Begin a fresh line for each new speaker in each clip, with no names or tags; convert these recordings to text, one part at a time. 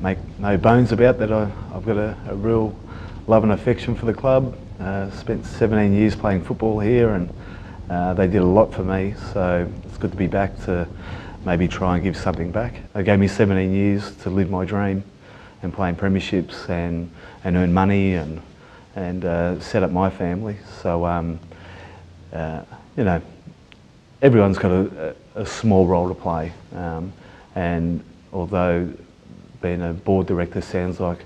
Make no bones about that. I, I've got a, a real love and affection for the club. Uh, spent 17 years playing football here and uh, they did a lot for me, so it's good to be back to maybe try and give something back. They gave me 17 years to live my dream and playing premierships and, and earn money and, and uh, set up my family. So, um, uh, you know, everyone's got a, a, small role to play. Um, and although being a board director sounds like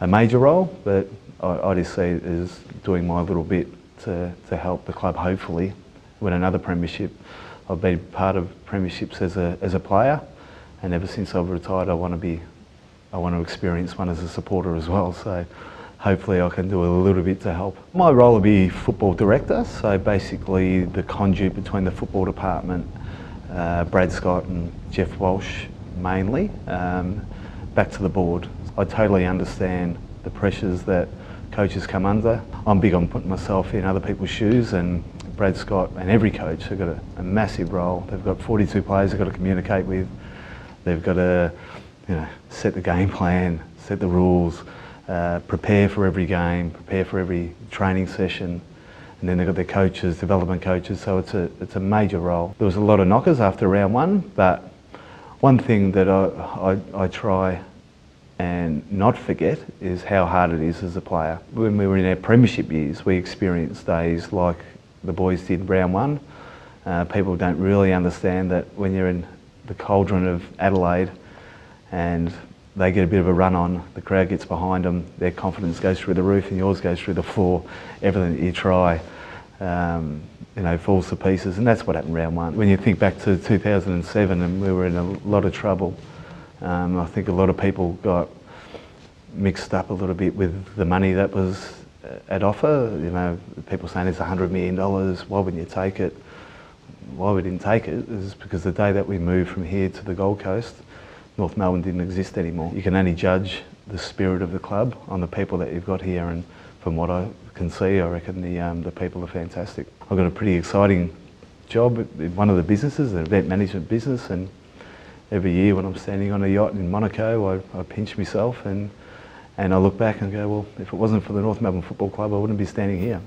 a major role, but I, I just see it as doing my little bit to, to help the club hopefully win another premiership. I've been part of premierships as a, as a player and ever since I've retired I want to be I want to experience one as a supporter as well so hopefully I can do a little bit to help. My role will be football director so basically the conduit between the football department uh, Brad Scott and Geoff Walsh mainly um, back to the board. I totally understand the pressures that coaches come under. I'm big on putting myself in other people's shoes and Brad Scott and every coach have got a, a massive role. They've got 42 players they've got to communicate with. They've got to you know, set the game plan, set the rules, uh, prepare for every game, prepare for every training session. And then they've got their coaches, development coaches, so it's a, it's a major role. There was a lot of knockers after round one, but one thing that I, I, I try and not forget is how hard it is as a player. When we were in our premiership years, we experienced days like the boys did round one. Uh, people don't really understand that when you're in the cauldron of Adelaide and they get a bit of a run on, the crowd gets behind them, their confidence goes through the roof and yours goes through the floor. Everything that you try, um, you know, falls to pieces and that's what happened round one. When you think back to 2007 and we were in a lot of trouble, um, I think a lot of people got mixed up a little bit with the money that was uh, at offer. You know, people saying it's $100 million, why wouldn't you take it? Why we didn't take it is because the day that we moved from here to the Gold Coast, North Melbourne didn't exist anymore. You can only judge the spirit of the club on the people that you've got here and from what I can see, I reckon the, um, the people are fantastic. I've got a pretty exciting job in one of the businesses, an event management business, and every year when I'm standing on a yacht in Monaco, I, I pinch myself and, and I look back and go, well, if it wasn't for the North Melbourne Football Club, I wouldn't be standing here.